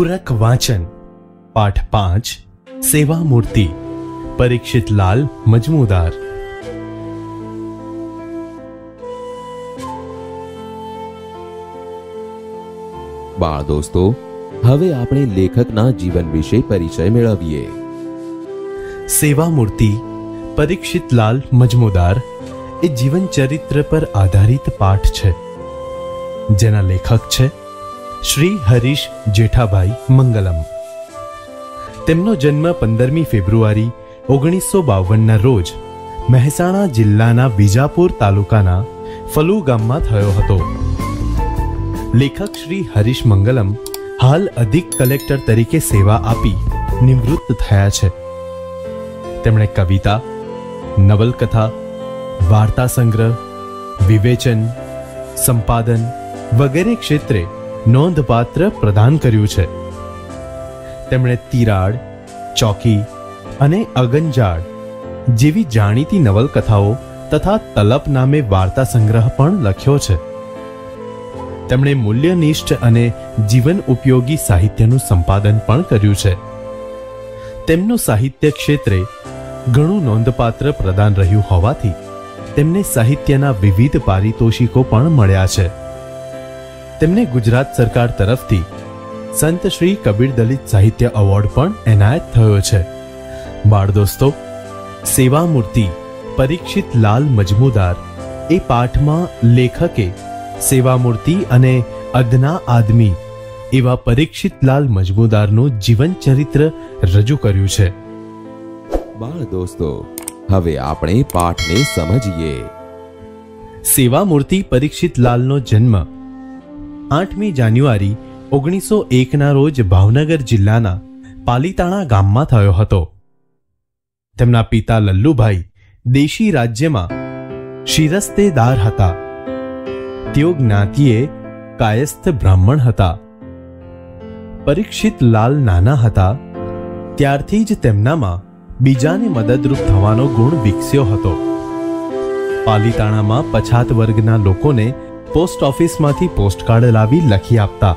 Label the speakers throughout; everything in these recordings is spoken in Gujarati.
Speaker 1: પૂરક વાંચન પાઠ પાંચ સેવા મૂર્તિ પરીક્ષિત લાલ મજમુદાર.
Speaker 2: બાળ દોસ્તો હવે આપણે લેખકના જીવન વિશે પરિચય મેળવીએ.
Speaker 1: સેવા મૂર્તિ પરીક્ષિત લાલ મજમુદાર એ જીવન ચરિત્ર પર આધારિત પાઠ છે. જેના લેખક છે શ્રી હરીશ જેઠાભાઈ મંગલમ. તેમનો જન્મ પંદરમી ફેબ્રુઆરી ઓગણીસો બાવનના રોજ મહેસાણા જિલ્લાના વિજાપુર તાલુકાના ફલુ ગામમાં થયો હતો. લેખક શ્રી હરીશ મંગલમ હાલ અધિક કલેક્ટર તરીકે સેવા આપી નિવૃત્ત થયા છે. તેમણે કવિતા, નવલકથા, વાર્તા સંગ્રહ, વિવેચન, સંપાદન વગેરે ક્ષેત્રે નોંધપાત્ર પ્રદાન કર્યું છે. તેમણે તિરાડ, ચોકી અને અગનજાળ જેવી જાણીતી નવલકથાઓ તથા તલપ નામે વાર્તા સંગ્રહ પણ લખ્યો છે. તેમણે મૂલ્યનિષ્ઠ અને જીવન ઉપયોગી સાહિત્યનું સંપાદન પણ કર્યું છે. તેમનું સાહિત્ય ક્ષેત્રે ઘણું નોંધપાત્ર પ્રદાન રહ્યું હોવાથી તેમને સાહિત્યના વિવિધ પારિતોષિકો પણ મળ્યા છે. તેમને ગુજરાત સરકાર તરફથી સંત શ્રી કબીર દલિત સાહિત્ય એવોર્ડ પણ એનાયત થયો છે. બાળ દોસ્તો સેવા મૂર્તિ પરીક્ષિત લાલ મજમુદાર એ પાઠમાં લેખકે સેવા મૂર્તિ અને અદના આદમી એવા પરીક્ષિત લાલ મજમુદારનું જીવન ચરિત્ર રજૂ કર્યું છે.
Speaker 2: બાળ દોસ્તો હવે આપણે પાઠને સમજીએ.
Speaker 1: સેવા મૂર્તિ પરીક્ષિત લાલનો જન્મ આઠમી જાન્યુઆરી ઓગણીસો એકના રોજ ભાવનગર જિલ્લાના પાલીતાણા ગામમાં થયો હતો. તેમના પિતા લલ્લુભાઈ દેશી રાજ્યમાં શિરસ્તેદાર હતા. તેઓ જ્ઞાતિએ કાયસ્થ બ્રાહ્મણ હતા. પરીક્ષિત લાલ નાના હતા. ત્યારથી જ તેમનામાં બીજાને મદદરૂપ થવાનો ગુણ વિકસ્યો હતો. પાલીતાણામાં પછાત વર્ગના લોકોને પોસ્ટ ઓફિસમાંથી પોસ્ટકાર્ડ લાવી લખી આપતા.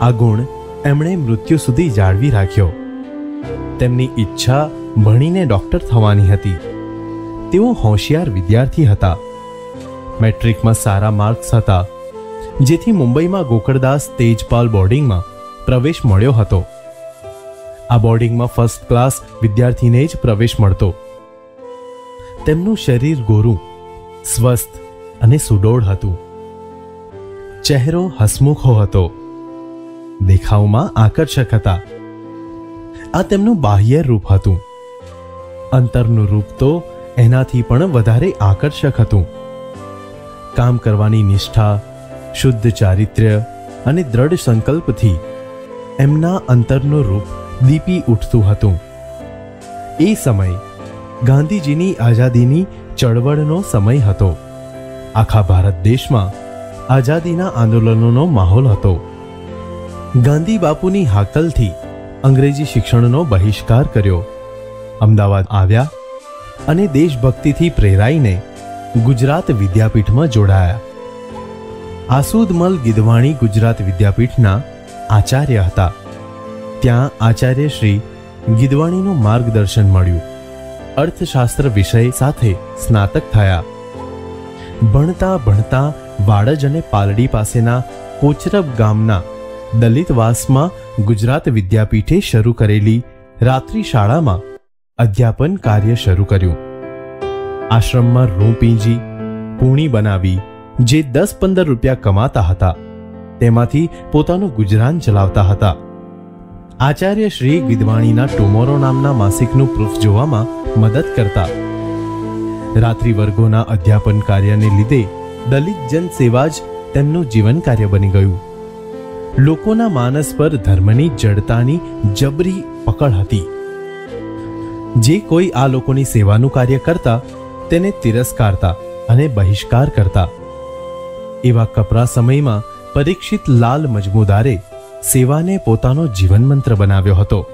Speaker 1: આ ગુણ એમણે મૃત્યુ સુધી જાળવી રાખ્યો. તેમની ઈચ્છા ભણીને ડોક્ટર થવાની હતી. તેઓ હોશિયાર વિદ્યાર્થી હતા. મેટ્રિકમાં સારા માર્ક્સ હતા, જેથી મુંબઈમાં ગોકળદાસ તેજપાલ બોર્ડિંગમાં પ્રવેશ મળ્યો હતો. આ બોર્ડિંગમાં ફર્સ્ટ ક્લાસ વિદ્યાર્થીને જ પ્રવેશ મળતો. તેમનું શરીર ગોરું, સ્વસ્થ અને સુડોળ હતું. ચહેરો હસમુખો હતો. દેખાવમાં આકર્ષક હતા. આ તેમનું બાહ્ય રૂપ હતું. અંતરનું રૂપ તો એનાથી પણ વધારે આકર્ષક હતું. કામ કરવાની નિષ્ઠા, શુદ્ધ ચારિત્ર્ય અને દ્રઢ સંકલ્પથી એમના અંતરનું રૂપ દીપી ઉઠતું હતું. એ સમય ગાંધીજીની આઝાદીની ચળવળનો સમય હતો. આખા ભારત દેશમાં આઝાદીના આંદોલનોનો માહોલ હતો. ગાંધી બાપુની હાકલથી અંગ્રેજી શિક્ષણનો બહિષ્કાર કર્યો. અમદાવાદ આવ્યા અને દેશભક્તિથી પ્રેરાઈને ગુજરાત વિદ્યાપીઠમાં જોડાયા. આસુદમલ ગિદવાણી ગુજરાત વિદ્યાપીઠના આચાર્ય હતા. ત્યાં આચાર્ય શ્રી ગિદવાણીનું માર્ગદર્શન મળ્યું. અર્થશાસ્ત્ર વિષય સાથે સ્નાતક થયા. ભણતા ભણતા વાડજ અને પાલડી પાસેના કોચરબ ગામના દલિતવાસમાં ગુજરાત વિદ્યાપીઠે શરૂ કરેલી રાત્રિ શાળામાં અધ્યાપન કાર્ય શરૂ કર્યું. આશ્રમમાં રૂં પીંજી, પૂણી બનાવી, જે દસ પંદર રૂપિયા કમાતા હતા, તેમાંથી પોતાનું ગુજરાન ચલાવતા હતા. આચાર્ય શ્રી વિદ્વાણીના ટુમોરો નામના માસિકનું પ્રૂફ જોવામાં મદદ કરતા. રાત્રિ વર્ગોના અધ્યાપન કાર્યને લીધે દલિત જન સેવા જ તેમનું જીવન કાર્ય બની ગયું. લોકોના માનસ પર ધર્મની જડતાની જબરી પકડ હતી. જે કોઈ આ લોકોની સેવાનું કાર્ય કરતા, તેને તિરસ્કારતા અને બહિષ્કાર કરતા. એવા કપરા સમયમાં પરીક્ષિત લાલ મજમુદારે સેવાને પોતાનો જીવન મંત્ર બનાવ્યો હતો.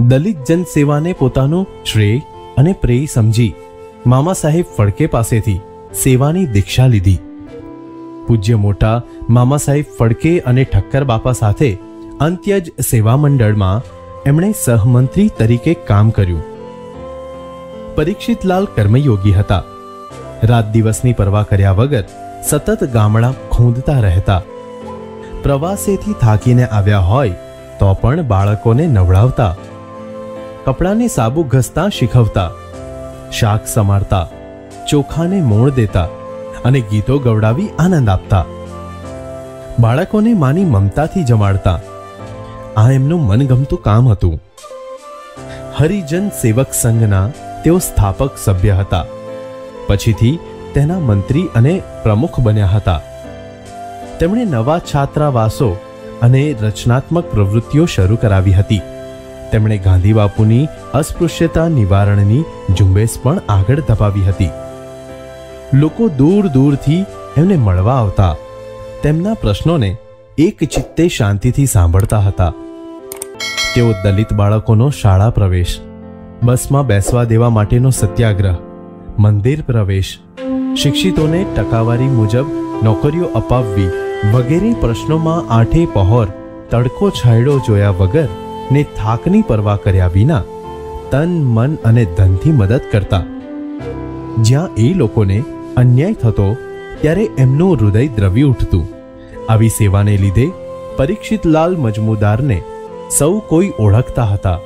Speaker 1: દલિત જન સેવાને પોતાનું શ્રેય અને પ્રેય સમજી મામા સાહેબ ફડકે પાસેથી સેવાની દીક્ષા લીધી. પૂજ્ય મોટા મામા સાહેબ ફડકે અને ઠક્કર બાપા સાથે અંત્યજ સેવા મંડળમાં એમણે સહમંત્રી તરીકે કામ કર્યું. પરીક્ષિતલાલ કર્મયોગી હતા. રાત દિવસની પરવા કર્યા વગર સતત ગામડા ખૂંદતા રહેતા. પ્રવાસેથી થાકીને આવ્યા હોય તો પણ બાળકોને નવડાવતા. કપડાને સાબુ ઘસતા શીખવતા. શાક સમારતા. ચોખાને મોણ દેતા અને ગીતો ગવડાવી આનંદ આપતા. બાળકોને માની મમતાથી જમાડતા. આ એમનું મનગમતું કામ હતું. હરિજન સેવક સંઘના તેઓ સ્થાપક સભ્ય હતા. પછીથી તેના મંત્રી અને પ્રમુખ બન્યા હતા. તેમણે નવા છાત્રાવાસો અને રચનાત્મક પ્રવૃત્તિઓ શરૂ કરાવી હતી. તેમણે ગાંધી બાપુની અસ્પૃશ્યતા નિવારણની ઝુંબેશ પણ આગળ ધપાવી હતી. લોકો દૂર દૂરથી એમને મળવા આવતા. તેમના પ્રશ્નોને એક ચિત્તે શાંતિથી સાંભળતા હતા. તેઓ દલિત બાળકોનો શાળા પ્રવેશ, બસમાં બેસવા દેવા માટેનો સત્યાગ્રહ, મંદિર પ્રવેશ, શિક્ષિતોને ટકાવારી મુજબ નોકરીઓ અપાવવી વગેરે પ્રશ્નોમાં આઠે પહોર, તડકો છાંયડો જોયા વગર ને થાકની પરવા કર્યા વિના તન, મન અને ધનથી મદદ કરતા. જ્યાં એ લોકોને અન્યાય થતો ત્યારે એમનું હૃદય દ્રવી ઉઠતું. આવી સેવાને લીધે પરીક્ષિતલાલ મજમુદારને સૌ કોઈ ઓળખતા હતા.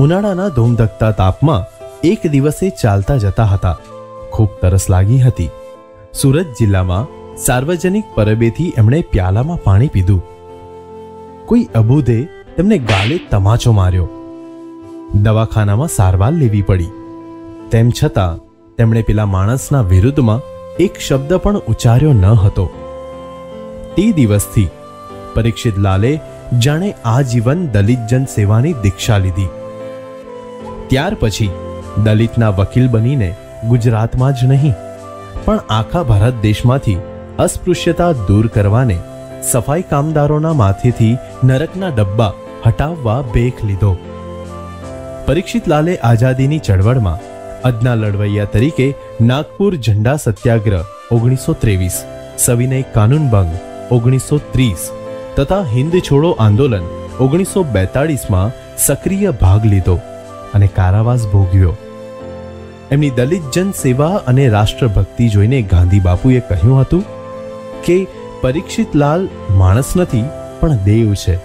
Speaker 1: ઉનાળાના ધૂમધકતા તાપમાં એક દિવસે ચાલતા જતા હતા. ખૂબ તરસ લાગી હતી. સુરત જિલ્લામાં સાર્વજનિક પરબેથી એમણે પ્યાલામાં પાણી પીધું. કોઈ અબુધે તેમને ગાલે તમાચો માર્યો. દવાખાનામાં સારવાર લેવી પડી. તેમ છતાં તેમણે પેલા માણસના વિરુદ્ધમાં એક શબ્દ પણ ઉચ્ચાર્યો ન હતો. તે દિવસથી પરીક્ષિત લાલે જાણે આજીવન દલિત જન સેવાની દીક્ષા લીધી. ત્યાર પછી દલિતના વકીલ બનીને ગુજરાતમાં જ નહીં, પણ આખા ભારત દેશમાંથી અસ્પૃશ્યતા દૂર કરવાને સફાઈ કામદારોના માથેથી નરકના ડબ્બા હટાવવા બેખ લીધો. પરીક્ષિત લાલે આઝાદીની ચળવળમાં અદના લડવૈયા તરીકે નાગપુર ઝંડા સત્યાગ્રહ, ઓગણીસો ત્રેવીસ. સવિનય કાનૂન ભંગ, ઓગણીસો ત્રીસ. તથા હિન્દ છોડો આંદોલન, ઓગણીસો બેતાળીસમાં સક્રિય ભાગ લીધો અને કારાવાસ ભોગવ્યો. એમની દલિત જન સેવા અને રાષ્ટ્રભક્તિ જોઈને ગાંધી બાપુએ કહ્યું હતું કે પરીક્ષિતલાલ માણસ નથી, પણ દેવ છે.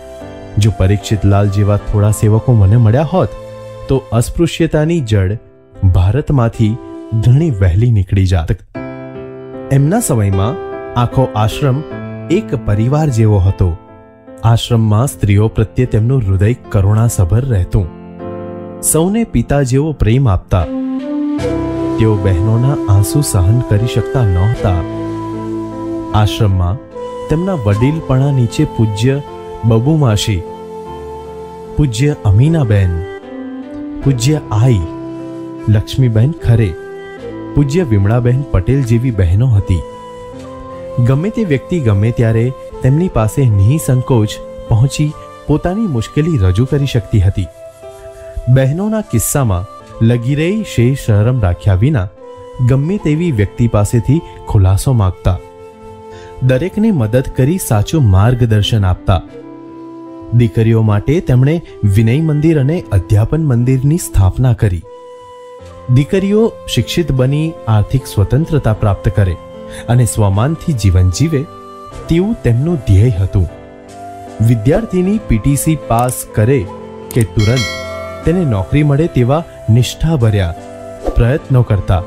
Speaker 1: જો પરીક્ષિતલાલ જેવા થોડા સેવકો મને મળ્યા હોત, તો અસ્પૃશ્યતાની જડ ભારતમાંથી ઘણી વહેલી નીકળી જાત. એમના સમયમાં આખો આશ્રમ એક પરિવાર જેવો હતો. આશ્રમમાં સ્ત્રીઓ પ્રત્યે તેમનું હૃદય કરુણાસભર રહેતું. સૌને પિતા જેવો પ્રેમ આપતા. તેઓ બહેનોના આંસુ સહન કરી શકતા નહોતા. આશ્રમમાં તેમના વડીલપણા નીચે પૂજ્ય બબુમાશી, પૂજ્ય અમીનાબેન, પૂજ્ય આઈ લક્ષ્મીબેન ખરે. પૂજ્ય વિમળાબહેન પટેલ જેવી બહેનો હતી. ગમે તે વ્યક્તિ ગમે ત્યારે તેમની પાસે નિઃસંકોચ પહોંચી પોતાની મુશ્કેલી રજૂ કરી શકતી હતી. બહેનોના કિસ્સામાં લગીરેય શેષ શરમ રાખ્યા વિના ગમે તેવી વ્યક્તિ પાસેથી ખુલાસો માગતા. દરેકને મદદ કરી સાચું માર્ગદર્શન આપતા. દીકરીઓ માટે તેમણે વિનય મંદિર અને અધ્યાપન મંદિરની સ્થાપના કરી. દીકરીઓ શિક્ષિત બની આર્થિક સ્વતંત્રતા પ્રાપ્ત કરે અને સ્વમાનથી જીવન જીવે, તેવું તેમનું ધ્યેય હતું. વિદ્યાર્થીની પીટીસી પાસ કરે કે તુરંત તેને નોકરી મળે તેવા નિષ્ઠાભર્યા પ્રયત્નો કરતા.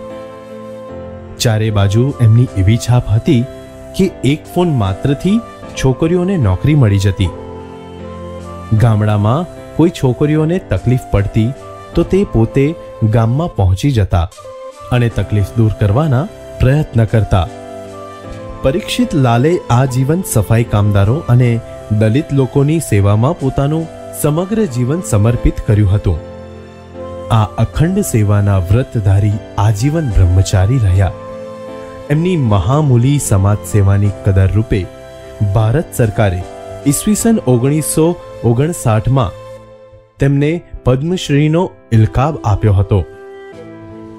Speaker 1: ચારે બાજુ એમની એવી છાપ હતી કે એક ફોન માત્રથી છોકરીઓને નોકરી મળી જતી. ગામડામાં કોઈ છોકરીઓને તકલીફ પડતી તો તે પોતે ગામમાં પહોંચી જતા અને તકલીફ દૂર કરવાના પ્રયત્ન કરતા. પરીક્ષિત લાલે આજીવન સફાઈ કામદારો અને દલિત લોકોની સેવામાં પોતાનું સમગ્ર જીવન સમર્પિત કર્યું હતું. આ અખંડ સેવાના વ્રતધારી આજીવન બ્રહ્મચારી રહ્યા. એમની મહામૂલી સમાજ સેવાની કદર રૂપે ભારત સરકારે ઈસવીસન ઓગણીસો ઓગણસાઠમાં તેમને પદ્મશ્રીનો ઇલકાબ આપ્યો હતો.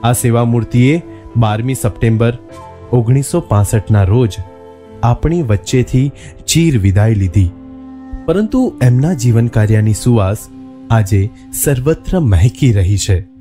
Speaker 1: આ સેવામૂર્તિએ બારમી સપ્ટેમ્બર ઓગણીસો પાસઠના રોજ આપણી વચ્ચેથી ચીર વિદાય લીધી. પરંતુ એમના જીવન કાર્યની સુવાસ આજે સર્વત્ર મહેકી રહી છે.